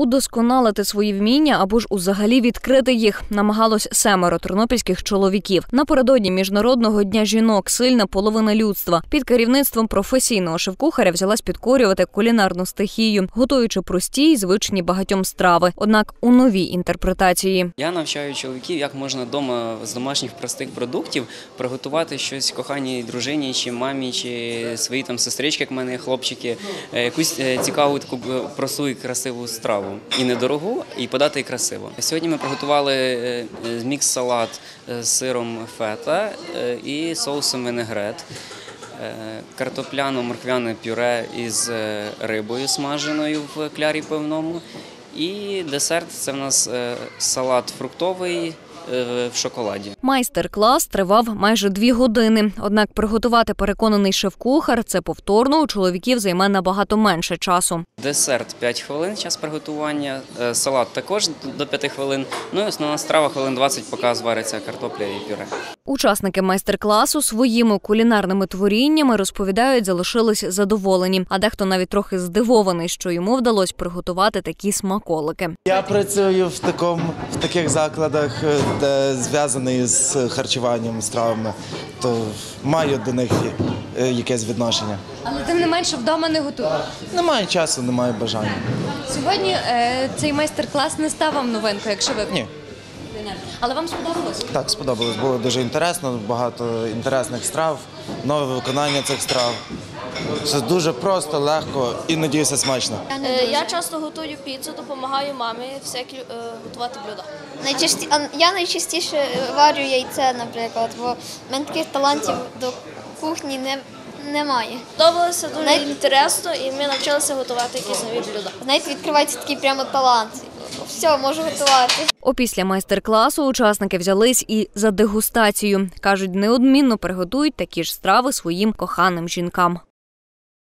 Удосконалити свої вміння або ж узагалі відкрити їх намагалось семеро тернопільських чоловіків. Напередодні міжнародного дня жінок сильна половина людства під керівництвом професійного шеф-кухаря взялась підкорювати кулінарну стихію, готуючи прості й звичні багатьом страви. Однак у новій інтерпретації. Я навчаю чоловіків, як можна вдома з домашніх простих продуктів приготувати щось коханій дружині, чи мамі, чи своїй там сестрички, як мене хлопчики, е, якусь е, цікаву таку просту і красиву страву. І недорогу, і подати і красиво. Сьогодні ми приготували е, е, мікс-салат е, з сиром фета і соусом винегрет. Картопляно-морквяне пюре із рибою смаженою в клярі пивному. І десерт це в нас салат фруктовий в шоколаді. Майстер-клас тривав майже дві години. Однак приготувати переконаний шеф-кухар це повторно у чоловіків займе набагато менше часу. Десерт 5 хвилин, час приготування, е, салат також до 5 хвилин. Ну і основна страва хвилин 20, поки звариться картопля і пюре. Учасники майстер-класу своїми кулінарними творіннями розповідають, залишились задоволені. А дехто навіть трохи здивований, що йому вдалося приготувати такі смаколики. Я працюю в такому в таких закладах, е, зв'язаний з харчуванням, стравами, то маю до них е, якесь відношення. Але тим не менше вдома не готую. Немає часу, немає бажання. Сьогодні е, цей майстер-клас не став вам новинкою, якщо ви Ні, але вам сподобалось. так сподобалось. Було дуже інтересно, багато інтересних страв, нове виконання цих страв. Все дуже просто, легко і надіюся смачно. Е, Я часто готую піцу, допомагаю мамі всякі е, готувати блюда. Найчасті... а Я найчастіше варю яйце, наприклад, бо в мене таких талантів до кухні не... немає. Подобалося дуже Навіть- інтересно, і ми навчилися готувати якісь нові блюда. Знаєте, відкривається такий прямо талант. Все, можу готувати. Опісля майстер-класу учасники взялись і за дегустацію. кажуть, неодмінно приготують такі ж страви своїм коханим жінкам.